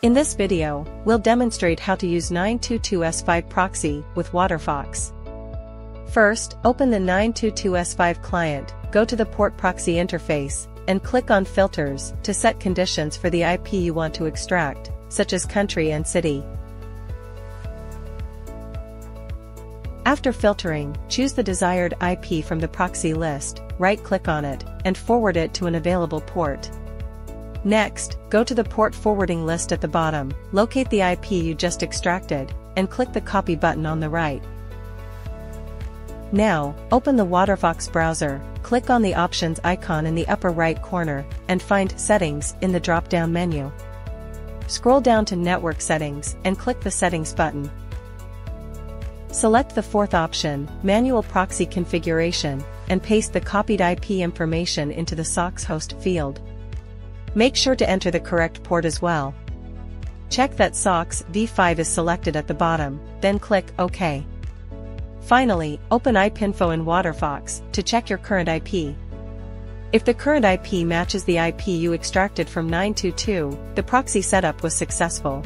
In this video, we'll demonstrate how to use 922S5 proxy with WaterFox. First, open the 922S5 client, go to the port proxy interface, and click on Filters to set conditions for the IP you want to extract, such as country and city. After filtering, choose the desired IP from the proxy list, right-click on it, and forward it to an available port. Next, go to the port forwarding list at the bottom, locate the IP you just extracted, and click the copy button on the right. Now, open the WaterFox browser, click on the options icon in the upper right corner, and find Settings in the drop-down menu. Scroll down to Network Settings and click the Settings button. Select the fourth option, Manual Proxy Configuration, and paste the copied IP information into the SOCKS host field. Make sure to enter the correct port as well. Check that SOCKS v5 is selected at the bottom, then click OK. Finally, open IPinfo in WaterFox to check your current IP. If the current IP matches the IP you extracted from 922, the proxy setup was successful.